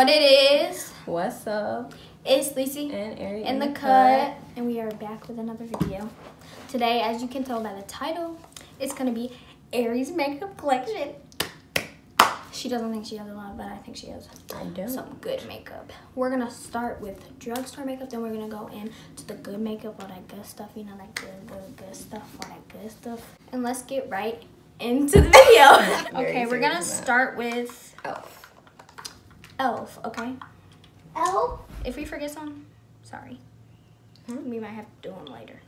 what it is. What's up? It's Lacey And Ari in the cut, and we are back with another video. Today, as you can tell by the title, it's gonna be Aries makeup collection. She doesn't think she has a lot, but I think she has I do. some good makeup. We're gonna start with drugstore makeup, then we're gonna go into the good makeup, all that good stuff, you know, that good, good, good stuff, all that good stuff. And let's get right into the video. Okay, we're gonna start with Elf. Elf, okay? Elf? If we forget some, sorry. Hmm? We might have to do them later.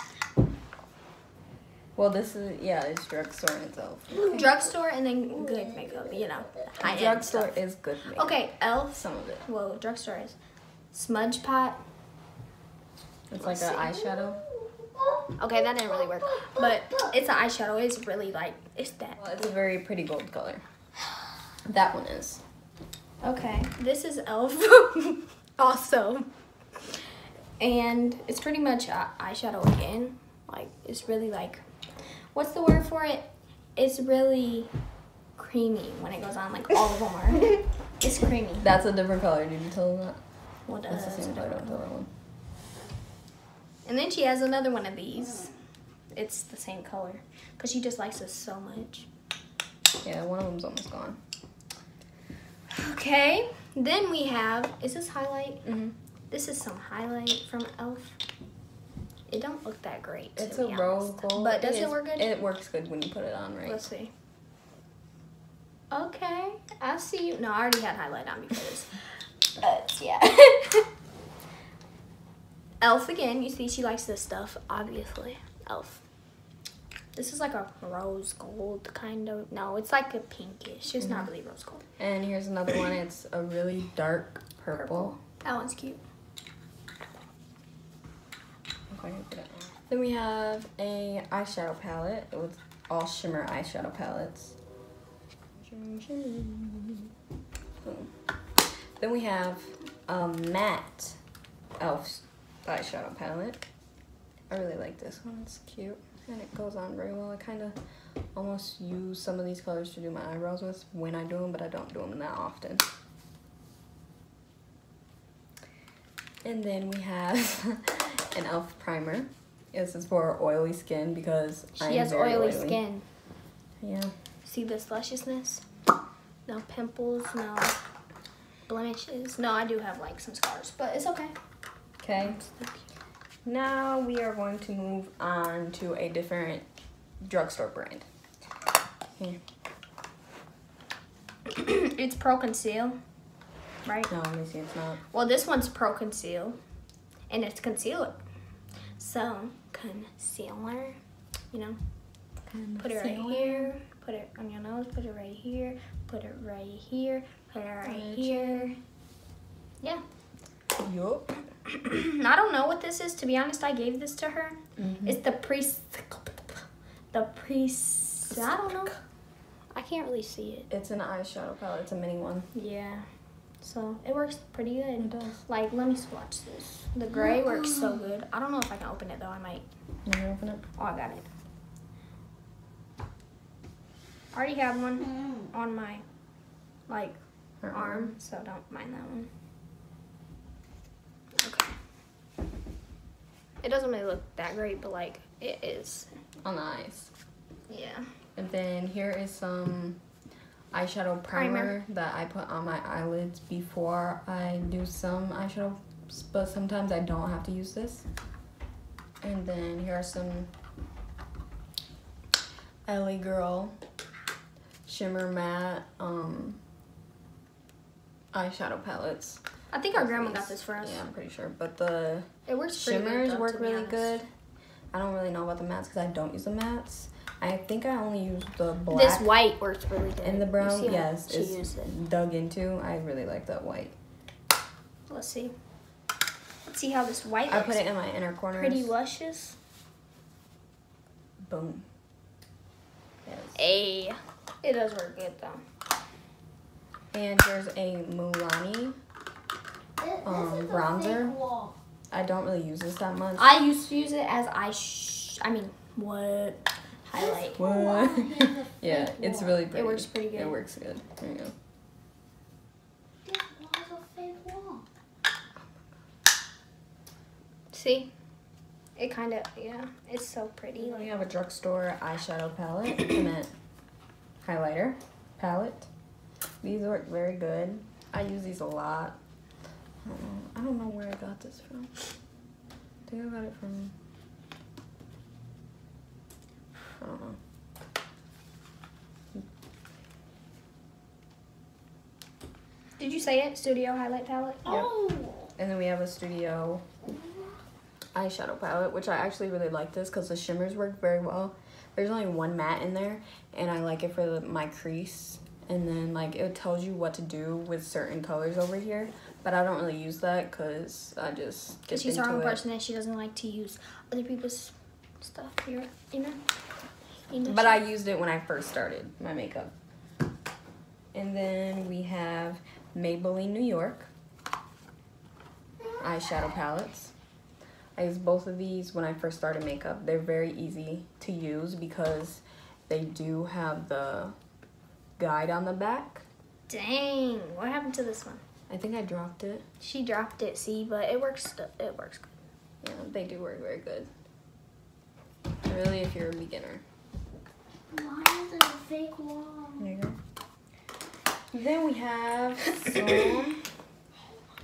Well, this is yeah, it's drugstore in itself. Drugstore and then good makeup, you know, high end Drugstore stuff. is good makeup. Okay, Elf. Some of it. Well, drugstore is smudge pot. It's like Let's an see. eyeshadow. Okay, that didn't really work, but it's an eyeshadow. It's really like it's that. Well, it's a very pretty gold color. That one is. Okay, this is Elf also. And it's pretty much uh, eyeshadow again. Like, it's really like, what's the word for it? It's really creamy when it goes on. Like, all of them are. It's creamy. That's a different color. Did you tell them that? What That's does the same color. Don't tell one. And then she has another one of these. It's the same color. Because she just likes this so much. Yeah, one of them's almost gone. Okay. Then we have, is this highlight? Mm-hmm. This is some highlight from e.l.f. It don't look that great. It's a rose gold. But does it is- work good? It works good when you put it on, right? Let's see. Okay, I see you. No, I already had highlight on before this. But yeah. Elf again. You see, she likes this stuff. Obviously, Elf. This is like a rose gold kind of. No, it's like a pinkish. It's Mm-hmm. not really rose gold. And here's another one. It's a really dark purple. That one's cute. Okay, put it on. Then we have a eyeshadow palette with all shimmer eyeshadow palettes. Shimmer, shimmer. Boom. Then we have a matte elf eyeshadow palette. I really like this one. It's cute and it goes on very well. I kind of almost use some of these colors to do my eyebrows with when I do them, but I don't do them that often. And then we have an elf primer. This is for oily skin because She I'm has very oily, skin. Yeah. See this lusciousness? No pimples, no blemishes. No, I do have like some scars, but it's okay. Okay. Now we are going to move on to a different drugstore brand. Here. it's Pro Conceal, right? No, let me see. It's not. Well, this one's Pro Conceal, and it's concealer. So, concealer, you know, concealer. put it right here, put it on your nose, put it right here, put it right here, put it right Right here. Yeah. Yup. I don't know what this is, to be honest. I gave this to her. Mm-hmm. It's the priest. The priest. I don't know. I can't really see it. It's an eyeshadow palette. It's a mini one. Yeah. So it works pretty good. It does. Like, let me swatch this. The gray works so good. I don't know if I can open it though. I might. Let me open it. Oh, I got it. I already have one Mm. on my, like, Her arm, so don't mind that one. Okay. It doesn't really look that great, but like, it is. On the eyes. Yeah. And then here is some eyeshadow primer, Primer. that I put on my eyelids before I do some eyeshadow, but sometimes I don't have to use this. And then here are some Ellie Girl shimmer matte um, eyeshadow palettes. I think our grandma got this for us. Yeah, I'm pretty sure. But the It works shimmers good, though, work really honest. good. I don't really know about the mattes because I don't use the mattes. I think I only use the black This white works really good. and the brown. Yes, She is used it. dug into. I really like that white. Let's see. Let's see how this white I put it in my inner corner. Pretty luscious. Boom. Yes. Hey. It does work good though. And here's a Milani. Um, bronzer. I don't really use this that much. I used to use it as I I mean, what? Highlight. What? yeah, it's really pretty. It works pretty good. It works good. There you go. wall. See? It kind of, yeah, it's so pretty. We Like, have a drugstore eyeshadow palette and a highlighter palette. These work very good. I use these a lot. I don't know, I don't know where I got this from. I think I got it from. I don't know. did you say it? Studio highlight palette? Oh. And then we have a studio eyeshadow palette, which I actually really like this because the shimmers work very well. There's only one matte in there, and I like it for the, my crease. And then like it tells you what to do with certain colors over here, but I don't really use that because I just get she's into her own it. person and she doesn't like to use other people's stuff. You're, you know? You know But I used it when I first started my makeup. And then we have Maybelline New York eyeshadow palettes. I use both of these when I first started makeup. They're very easy to use because they do have the guide on the back. Dang, what happened to this one? I think I dropped it. She dropped it, see, but it works. Uh, it works good. Yeah, they do work very good. Really, if you're a beginner. Why is there a fake wall? There you go. Then we have some.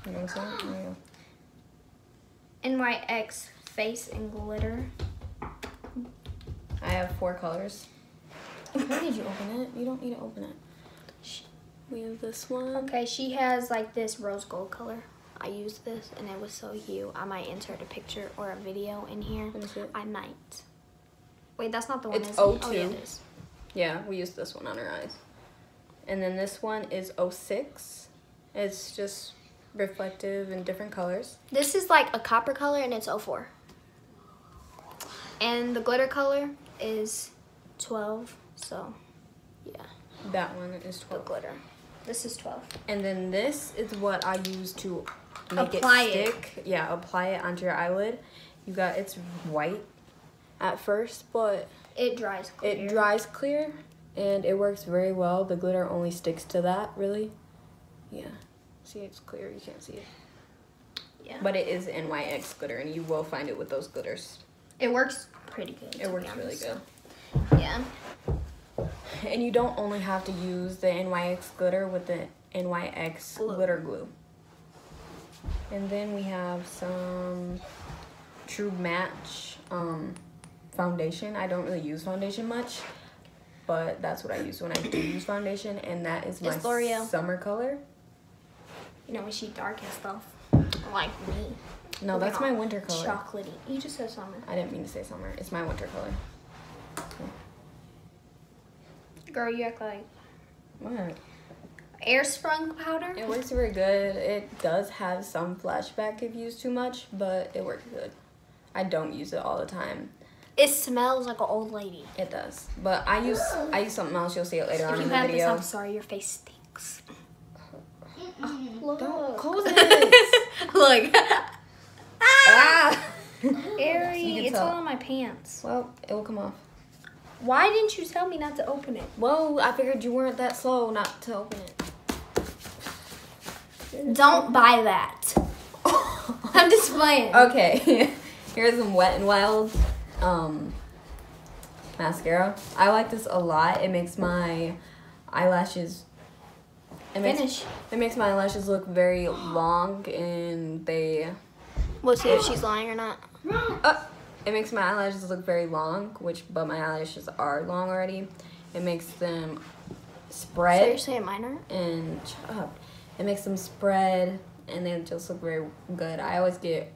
You know some? There you go. NYX face and glitter. I have four colors. Why did you open it? You don't need to open it. We have this one. Okay, she has like this rose gold color. I used this and it was so cute. I might insert a picture or a video in here. Let me see it. I might. Wait, that's not the one. It's is it? Oh, yeah, it. Yeah, we used this one on her eyes. And then this one is 06. It's just reflective in different colors. This is like a copper color and it's 04. And the glitter color is 12. So, yeah, That one is the 12. glitter. This is 12. And then this is what I use to make Apply it it. stick. Yeah, apply it onto your eyelid. You got it's white at first, but It dries clear. it dries clear and it works very well. The glitter only sticks to that, really. Yeah. See, it's clear. You can't see it. Yeah. But it is NYX glitter, and you will find it with those glitters. It works pretty good. It works really good. Yeah. And you don't only have to use the NYX glitter with the NYX Glue. glitter glue. And then we have some True Match um, foundation. I don't really use foundation much, but that's what I use when I do use foundation, and that is my summer color. You know, when she dark and stuff. Like me. No, that's my winter color. Chocolatey. You just said summer. I didn't mean to say summer. It's my winter color. Girl, you act like What? Airspun powder. It works very good. It does have some flashback if used too much, but it works good. I don't use it all the time. It smells like an old lady. It does, but I use I use something else. You'll see it later on in the have this, video. I'm sorry. Your face stinks. Look. Don't close it. Look. ah. Airy. You It's tell. all on my pants. Well, it will come off. Why didn't you tell me not to open it? Well, I figured you weren't that slow not to open it. Don't buy that. I'm just playing. Okay, here's some Wet and Wild um, mascara. I like this a lot. It makes my eyelashes. It makes, Finish. It makes my eyelashes look very long, and they. We'll see if she's lying or not. Uh, it makes my eyelashes look very long, which but my eyelashes are long already. It makes them spread. So you're saying mine aren't? and. It makes them spread and they just look very good. I always get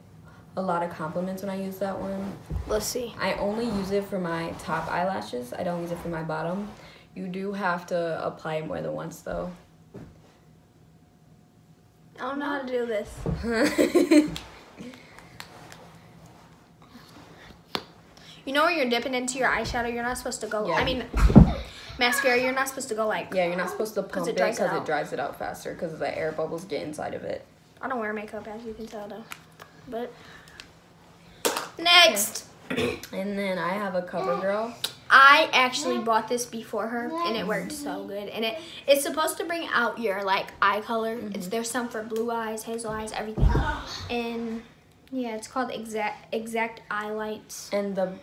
a lot of compliments when I use that one. Let's see. I only use it for my top eyelashes. I don't use it for my bottom. You do have to apply it more than once though. I don't know how to do this. You know when you're dipping into your eyeshadow, you're not supposed to go. Yeah. I mean, mascara, you're not supposed to go like. yeah, you're not supposed to pump it because it it, dries it out faster because the air bubbles get inside of it. I don't wear makeup, as you can tell, though. But next, And then I have a CoverGirl. I actually bought this before her, and it worked so good. And it it's supposed to bring out your like eye color. Mm-hmm. It's there's some for blue eyes, hazel eyes, everything. And yeah, it's called exact exact eye lights And the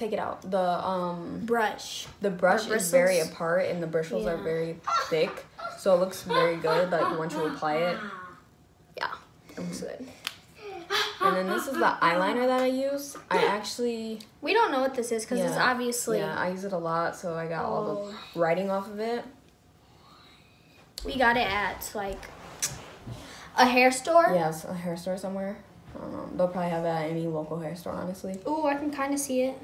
take it out. The um brush. the brush Or is very apart and the bristles are very thick. So it looks very good like once you apply it. Yeah, it looks good. And then this is the eyeliner that I use. I actually We don't know what this is because it's obviously yeah, I use it a lot so I got all Oh. the writing off of it. we got it at like a hair store. Yes, a hair store somewhere. I don't know. They'll probably have it at any local hair store, honestly. Ooh, I can kind of see it.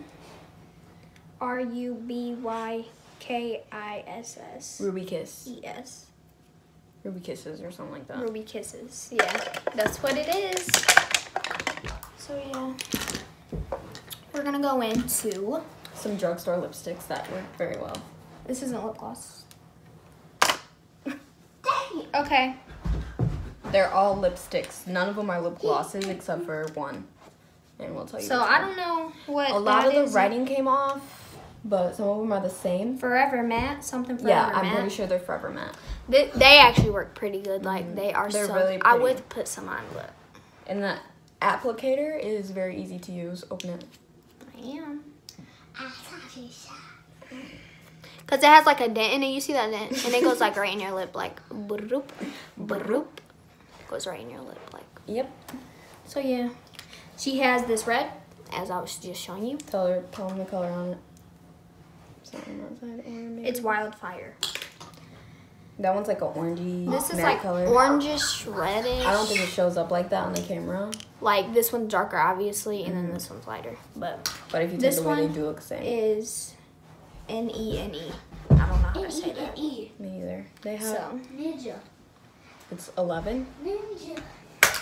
R U B Y K I S S Ruby Kiss. E S. Ruby Kisses or something like that. Ruby Kisses. Yeah, that's what it is. So yeah, we're gonna go into. Some drugstore lipsticks that work very well. This isn't lip gloss. Okay. They're all lipsticks. None of them are lip glosses except for one. And we'll tell you. So I one. don't know what A lot of the writing came off, but some of them are the same. Forever matte, something forever matte. yeah, I'm matte. pretty sure they're forever matte. They, they actually work pretty good. Like mm-hmm. they are They're so. really I would put some on, lip. And the applicator is very easy to use. Open it. I am. I thought you said. Cause it has like a dent in it. You see that dent, and it goes like right in your lip, like broop, broop. Goes right in your lip, like. Yep. So yeah, she has this red, as I was just showing you. Tell her. Tell them the color on it. Something outside or maybe. It's wildfire. that one's like a orangey This is matte like color. orangish reddish. I don't think it shows up like that on the camera. like this one's darker, obviously, and then mm-hmm. this one's lighter. But But if you take This it away, they one do look the same. is N E N E. I don't know how to say that. E. Me either. They have. So, Ninja. It's 11. Ninja.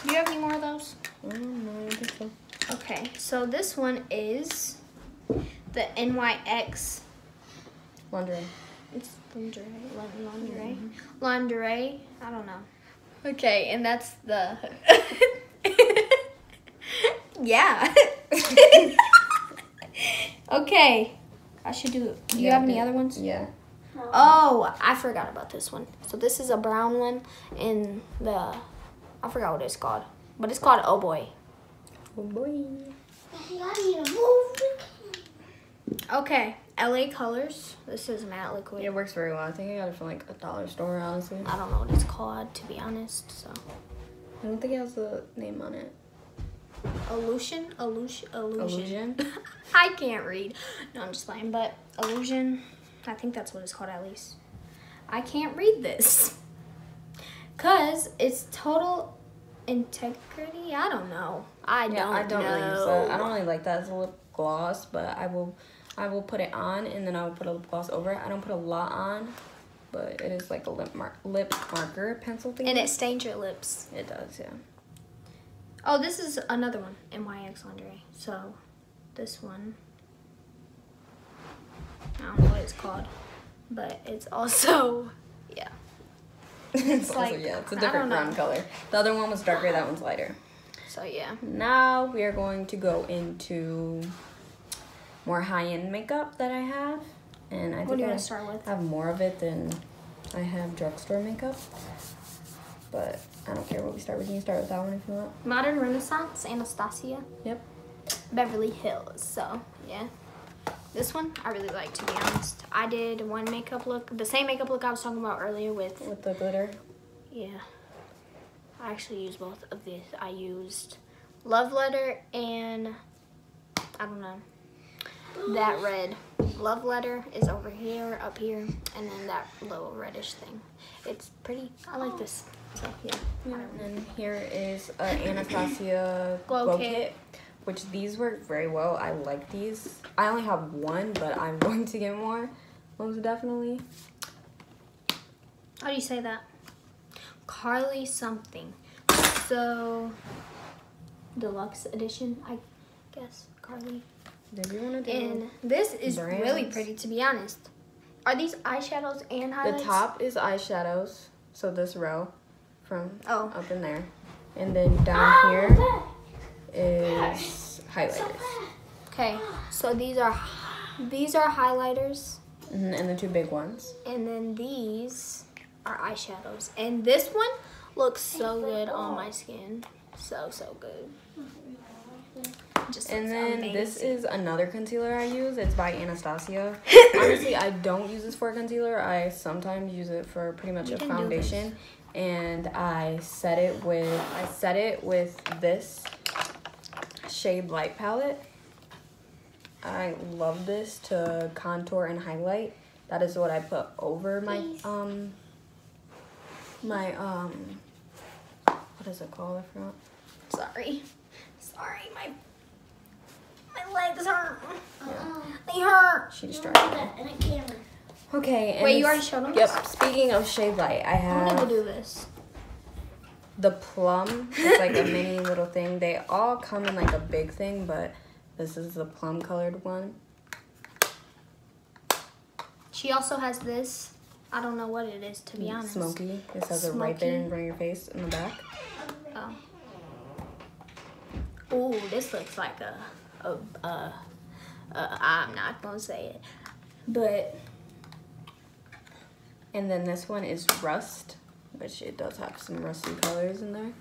do you have any more of those? Oh, no, I don't think so. Okay, so this one is the NYX. Lingerie. It's lingerie. lin- Lingerie. Lingerie. I don't know. Okay, and that's the. yeah. okay. I should do. Do you Yeah, have any other ones? Yeah. Oh, I forgot about this one. So this is a brown one, and the I forgot what it's called, but it's called Oh Boy. Oh boy. I need a movie. Okay, LA Colors. This is matte liquid. It works very well. I think I got it from like a dollar store, honestly. I don't know what it's called to be honest. So I don't think it has the name on it. illusion, illusion, illusion. I can't read. No, I'm just playing. But illusion. I think that's what it's called at least. I can't read this. Cause it's total integrity. I don't know. I Yeah, don't. I don't know. really use that. I don't really like that as a lip gloss, but I will I will put it on and then I will put a lip gloss over it. I don't put a lot on, but it is like a lip mar- lip marker pencil thing. And it stains your lips. it does, yeah. Oh, this is another one. NYX lingerie. So, this one. I don't know what it's called, but it's also yeah. it's also, like- yeah, it's a different brown color. The other one was darker, that one's lighter. So yeah. Now we are going to go into more high-end makeup that I have. And I What think do you I want to start with? have more of it than I have drugstore makeup. But I don't care what we start with. You can start with that one if you want. Modern Renaissance, Anastasia. Yep. Beverly Hills. So yeah. This one I really like to be honest. I did one makeup look, the same makeup look I was talking about earlier with With the glitter. Yeah. I actually used both of these. I used Love Letter and I don't know. That red. Love Letter is over here, up here, and then that little reddish thing. It's pretty. I like this. So yeah. Yeah. And then here is a Anastasia Glow glow, kit. kit. which these work very well. I like these. I only have one, but I'm going to get more. Most definitely. How do you say that? Carli something. So deluxe edition, I guess. Carli. Did you want to do And this is really pretty to be honest. Are these eyeshadows and highlighters? The top is eyeshadows, so this row from Oh. up in there. And then down here is highlighters. Okay, so these are These are highlighters, Mhm, And the two big ones. and then these are eyeshadows. And this one looks so good on my skin. So, so good. Just And then this is another concealer I use. It's by Anastasia. Honestly, I don't use this for concealer. I sometimes use it for pretty much We a foundation. And I set it with I set it with this shade light palette. I love this to contour and highlight. That is what I put over my Please. um my um what is it called? I forgot. Sorry. Sorry, my my legs hurt. Uh-uh. They hurt. She Don't distracted do me. that in a camera. Okay. And Wait, you already showed them? Yep. Speaking of shade light, I have. I need to do this. the plum. It's like a mini little thing. They all come in like a big thing, but this is the plum colored one. She also has this. I don't know what it is to be honest. Smoky. It says it right there in front of your face in the back. Oh. Ooh, this looks like a, a, a, uh, uh, I'm not gonna say it, but And then this one is rust, which it does have some rusty colors in there.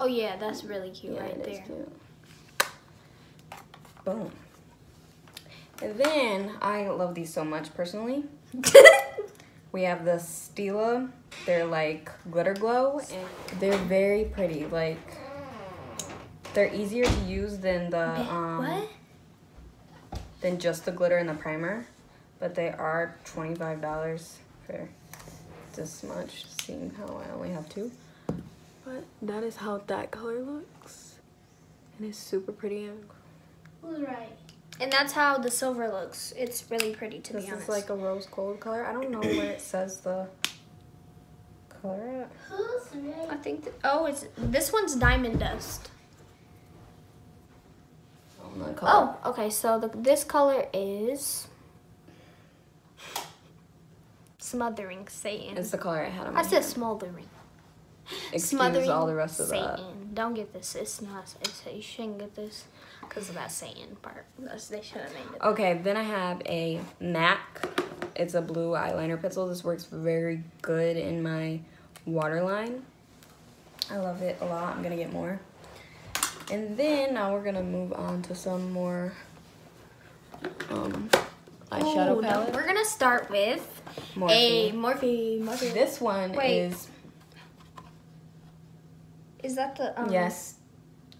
oh yeah, that's really cute Yeah, right there. Boom. And then I love these so much personally. We have the Stila. They're like glitter glow and they're very pretty. Like they're easier to use than the um what? than just the glitter and the primer. But they are twenty five dollars for this much, seeing how I only have two. But that is how that color looks. And it's super pretty. Who's right? And that's how the silver looks. It's really pretty to This be honest. is like a rose gold color. I don't know where it says the color at. Who's I think. That, oh, it's this one's diamond dust. Oh, color. Oh, okay. So the this color is smothering Satan. It's the color I had on my I said hand. smothering. Excuse smothering all the rest of Satan. that. Don't get this. It's not. It's, you shouldn't get this because of that Satan part. That's, they should have named it. Okay, then I have a MAC. It's a blue eyeliner pencil. This works very good in my waterline. I love it a lot. I'm gonna get more. And then now we're gonna move on to some more um, eyeshadow palette. We're gonna start with a Morphe. Morphe. This one Wait. is is that the um, yes,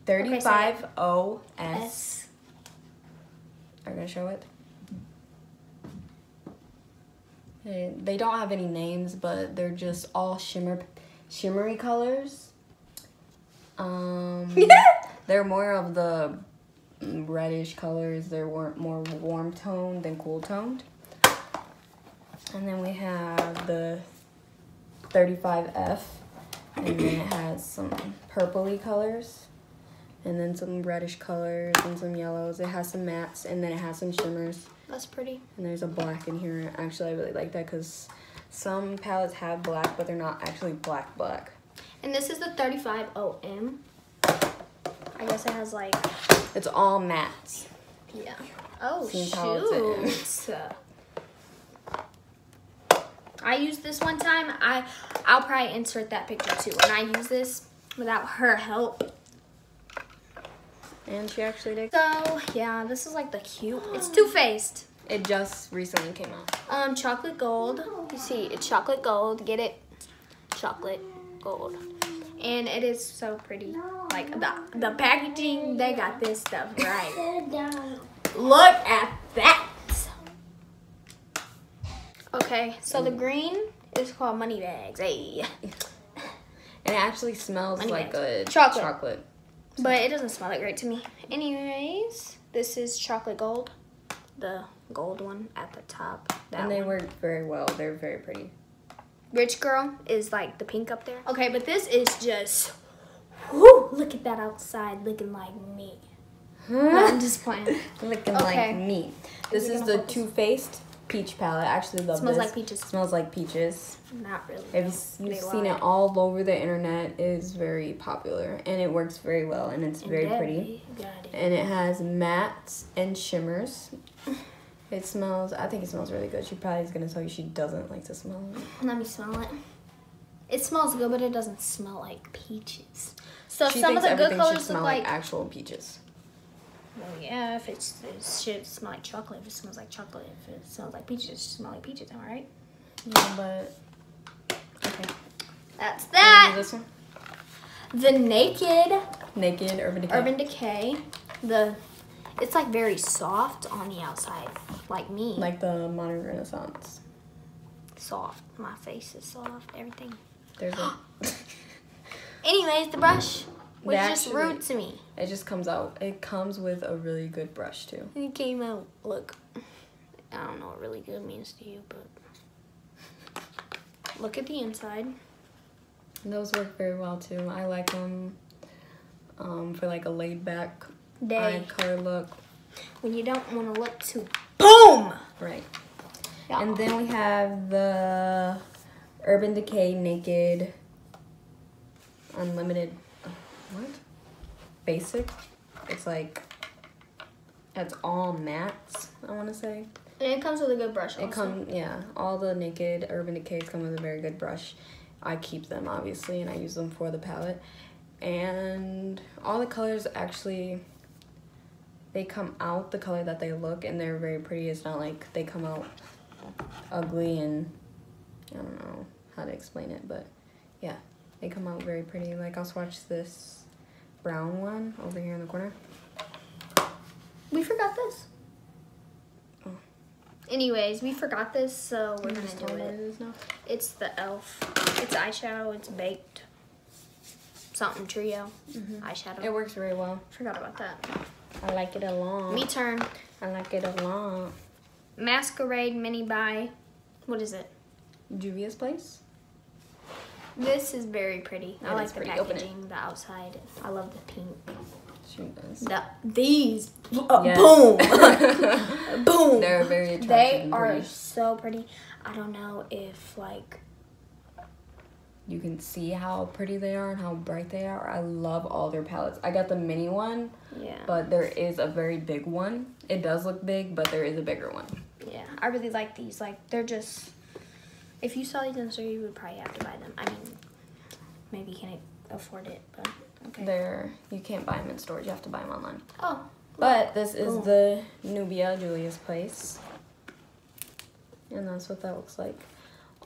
Okay. 35 OS. S. Are you gonna show it? They don't have any names, but they're just all shimmer, shimmery colors. Um, they're more of the reddish colors. They're more warm toned than cool toned. And then we have the 35F, and then it has some purpley colors and then some reddish colors and some yellows. It has some mattes and then it has some shimmers. That's pretty. And there's a black in here. Actually, I really like that because some palettes have black, but they're not actually black black. And this is the 35OM. I guess it has like It's all mattes. yeah. Oh shoot. I used this one time. I I'll probably insert that picture too. And I use this without her help. And she actually did. So yeah, this is like the cute. It's Too Faced. It just recently came out. Um, chocolate gold. You see, it's chocolate gold. Get it? Chocolate gold. And it is so pretty. Like the the packaging, they got this stuff right. Look at that. Okay, so the green is called money bags. Hey. And it actually smells Money like bags. a Chocolate. chocolate. But it doesn't smell that great to me. Anyways, this is chocolate gold. The gold one at the top. That And they one. work very well. They're very pretty. Rich girl is like the pink up there. Okay, but this is just whoo, look at that outside looking like me. No, I'm just playing. Looking Okay. like me. This is the? Too Faced peach palette. I actually love Smells this. like peaches. Smells like peaches. Not really. Have you, no. you've They seen it all over the internet. It is very popular and it works very well and it's And very pretty. Got it. And it has mattes and shimmers. It smells. I think it smells really good. She probably is gonna tell you she doesn't like to smell it. Let me smell it. It smells good, but it doesn't smell like peaches. So she some of the good colors smell look like. actual peaches. well, yeah, if it's it should smell like chocolate. If it smells like chocolate, if it smells like peaches, it should smell like peaches. Am I right? Yeah, but okay. That's that. This one, The Naked naked Urban Decay. Urban Decay. The it's like very soft on the outside, like me. like the modern Renaissance. soft. My face is soft. Everything. There's a. Anyways, the brush was just rude to me. it just comes out. It comes with a really good brush too. It came out. Look, I don't know what really good means to you, but look at the inside. Those work very well too. I like them um, for like a laid back Day eye color look. when you don't want to look too boom. Right. Yeah. And then we have the Urban Decay Naked Unlimited. uh, What? Basic. It's like. It's all mattes, I want to say. and it comes with a good brush. It also. come yeah, all the naked Urban Decays come with a very good brush. I keep them obviously and I use them for the palette. And all the colors actually they come out the color that they look and they're very pretty. It's not like they come out ugly and I don't know how to explain it, but yeah, they come out very pretty. Like I'll swatch this brown one over here in the corner. We forgot this. Oh. Anyways, we forgot this, so we're gonna do tell me what it. it. It's the Elf. It's eyeshadow. It's baked. Something trio mm-hmm. eyeshadow. It works very well. forgot about that. I like it a lot. Me turn. I like it a lot. Masquerade mini buy. What is it? Juvia's Place? This is very pretty. I like the pretty. Packaging, the outside. I love the pink. She does. The these uh, Yes. boom, boom. They're very attractive. They are so pretty. I don't know if like You can see how pretty they are and how bright they are. I love all their palettes. I got the mini one, yeah but there is a very big one. It does look big, but there is a bigger one. yeah. I really like these. Like they're just. If you saw these in the store, you would probably have to buy them. I mean, maybe you can't afford it, but okay. They're you can't buy them in stores. You have to buy them online. oh, But this is Cool. the Nubia Juvia's Place. And that's what that looks like.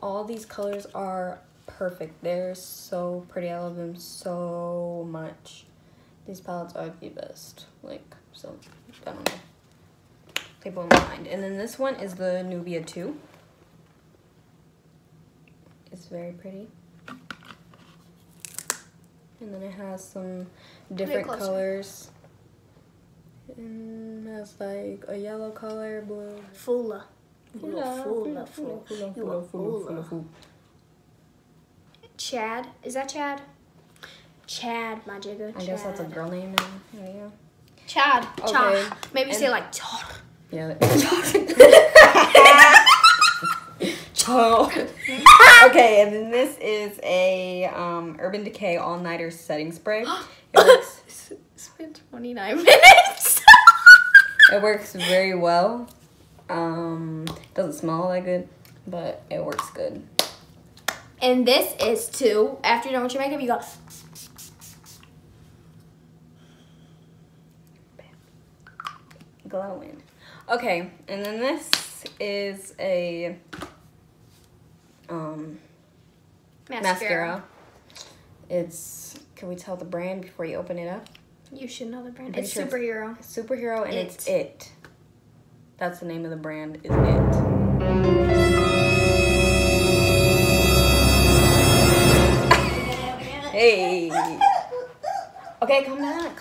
All these colors are perfect. They're so pretty. I love them so much. These palettes are the best. Like, so, I don't know. They blow my mind. And then this one is the Nubia 2. It's very pretty. And then it has some different colors. And it has like a yellow color, blue. Fula. Fula, Fula, fula, fula, fula, You fula, a fula, fula. fula, fula. Chad. Is that Chad? Chad, my jigger. I guess that's a girl name now. There you go. Chad. Okay. Chad. Maybe And- say like Chad. Yeah. Okay, and then this is a um, Urban Decay All Nighter Setting Spray. It works. It's been 29 minutes. It works very well. Um, doesn't smell that good, but it works good. And this is to, after you're done with your makeup, you go, glowing. Okay, and then this is a um mascara. mascara. It's can we tell the brand before you open it up? You should know the brand. It's sure it's- superhero. Superhero and it's It. it. That's the name of the brand is it. Hey. Okay, come back.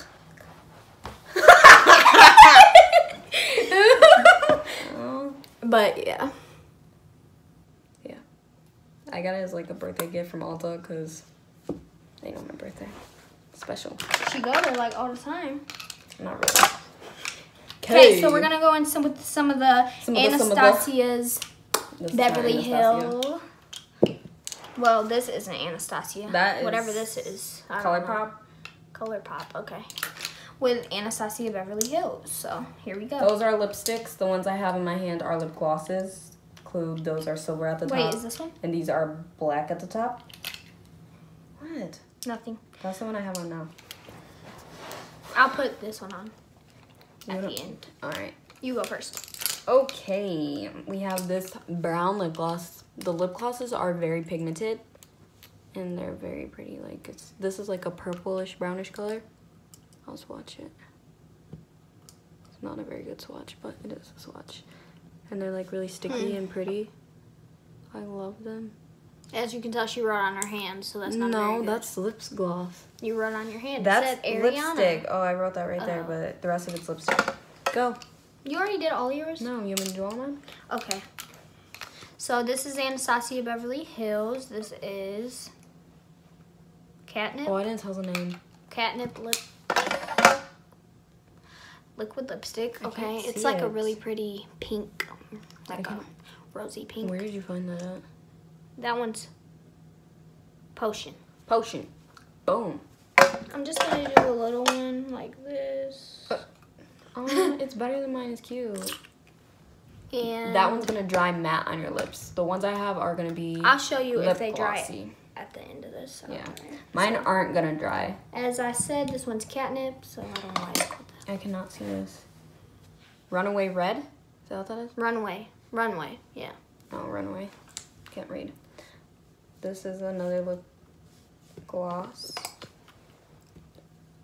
But yeah. yeah. I got it as like a birthday gift from Ulta because they know my birthday. Special. She go there like all the time. Not really. Okay, so we're gonna go in some with some of the Some some of the- Anastasia's Beverly Anastasia. Hill. Well, this isn't Anastasia. That is whatever this is. I Color. Pop. Color pop. Okay. with Anastasia Beverly Hills. So here we go. Those are lipsticks. The ones I have in my hand are lip glosses. Include those are silver at the Wait, top. is this one? and these are black at the top. What? Nothing. That's the one I have on now. I'll put this one on You at the end. All right. You go first. Okay, we have this brown lip gloss. The lip glosses are very pigmented, and they're very pretty. Like it's this is like a purplish brownish color. I'll swatch it. It's not a very good swatch, but it is a swatch. And they're like really sticky hmm. and pretty. I love them. As you can tell, she wrote on her hand, so that's not no, that's lips gloss. you wrote on your hand. That's it said Ariana. lipstick. Oh, I wrote that right there, Oh. but the rest of it's lipstick. Go. You already did all yours. No, you want me to do all mine? Okay. So this is Anastasia Beverly Hills. This is catnip. Oh, I didn't tell the name. Catnip lip. Liquid lipstick. Okay, it's like a really pretty pink, like a rosy pink. Where did you find that at? That one's potion. Potion. Boom. I'm just gonna do a little one like this. Oh, it's better than mine. It's cute. And That one's gonna dry matte on your lips. The ones I have are gonna be I'll show you if they dry at the end of this. So. Yeah. Mine aren't gonna dry. As I said, this one's catnip, so I don't know why it's called that. I cannot see this. Runaway red. Is that what that is? Runway. Runway. Yeah. Oh, runaway. Can't read. This is another lip gloss.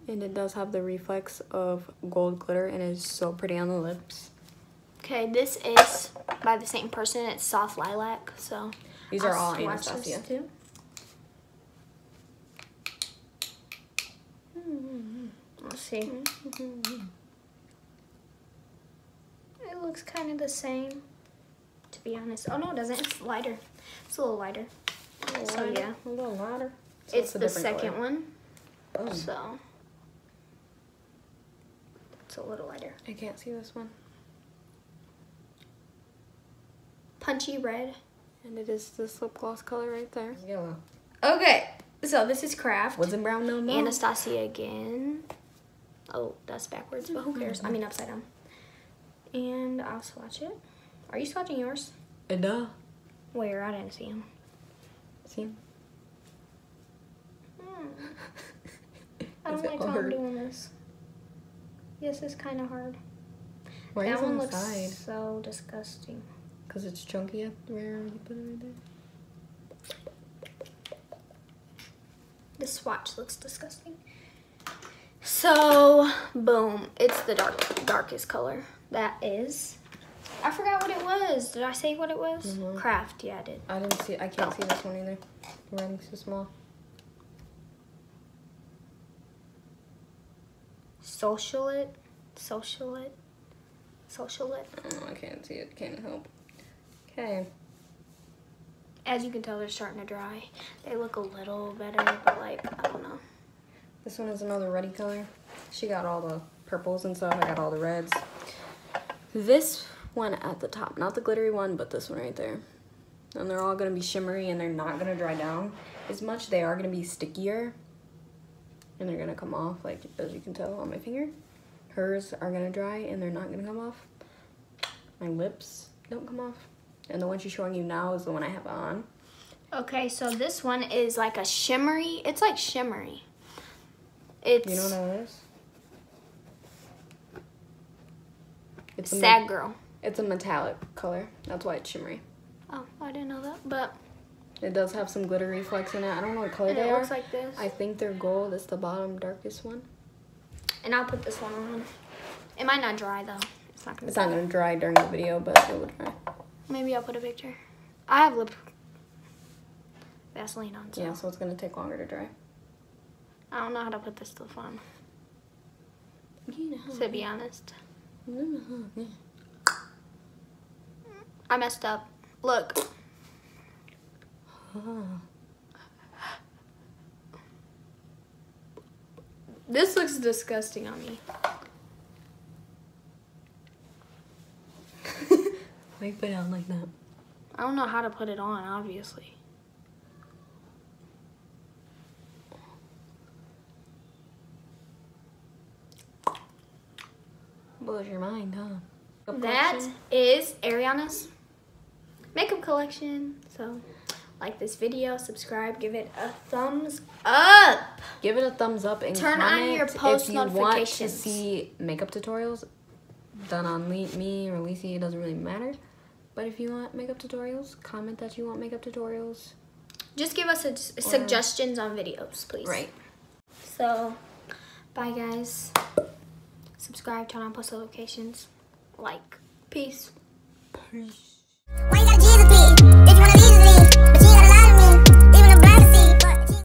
And it does have the reflex of gold glitter and is so pretty on the lips. Okay, this is by the same person. It's soft lilac. So These are I'll all swatch this Anastasia. too. Let's see. It looks kind of the same, to be honest. Oh no, it doesn't. It's lighter. It's a little lighter. Oh, so yeah, A little lighter. So it's the second color. one. Boom. So it's a little lighter. I can't see this one. Punchy red. And it is this lip gloss color right there. Yellow. Okay, so this is Craft. Wasn't brown no No. Anastasia again. Oh, that's backwards, but who cares? I mean upside down. And I'll swatch it. Are you swatching yours? Uh, duh. Where? I didn't see him. See? Hmm. I don't like how I'm doing this. Yes, it's kind of hard. Why that is one on looks side? so disgusting. Because it's chunky up where you put it right there. The swatch looks disgusting. So, boom. It's the dark darkest color. That is. I forgot what it was. Did I say what it was? Mhm. Craft. Yeah, I did. I didn't see. I can't see this one either. The writing's too small. Socialit. Socialit. Socialit. Oh, I can't see it. Can't help. Okay. As you can tell, they're starting to dry. They look a little better, but like, I don't know. This one is another ruddy color. She got all the purples and stuff. I got all the reds. This one at the top, not the glittery one, but this one right there. And they're all gonna be shimmery and they're not gonna dry down as much. They are gonna be stickier and they're gonna come off, like as you can tell on my finger. Hers are gonna dry and they're not gonna come off. My lips don't come off. And the one she's showing you now is the one I have on. Okay, so this one is like a shimmery. It's like shimmery. It's You know what that is? It's a sad girl. It's a metallic color. That's why it's shimmery. Oh, I didn't know that. But It does have some glitter reflex in it. I don't know what color they it are. looks like this. I think they're gold. It's the bottom darkest one. and I'll put this one on. It might not dry though. It's not gonna. It's not gonna dry during the video, but it would dry. Maybe I'll put a picture. I have lip Vaseline on, so Yeah, so it's gonna take longer to dry. I don't know how to put this stuff on. To be honest, I messed up. Look, this looks disgusting on me. Why put it on like that? I don't know how to put it on, obviously. blows your mind, huh? That is Aire'Onna's makeup collection. So, like this video, subscribe, give it a thumbs up. Give it a thumbs up and Turn on your post if you want to see makeup tutorials done on me or Lacey. It doesn't really matter. But if you want makeup tutorials, comment that you want makeup tutorials. Just give us a, suggestions on videos, please. Right. So, bye guys. Subscribe, turn on post notifications. Like, peace. Peace.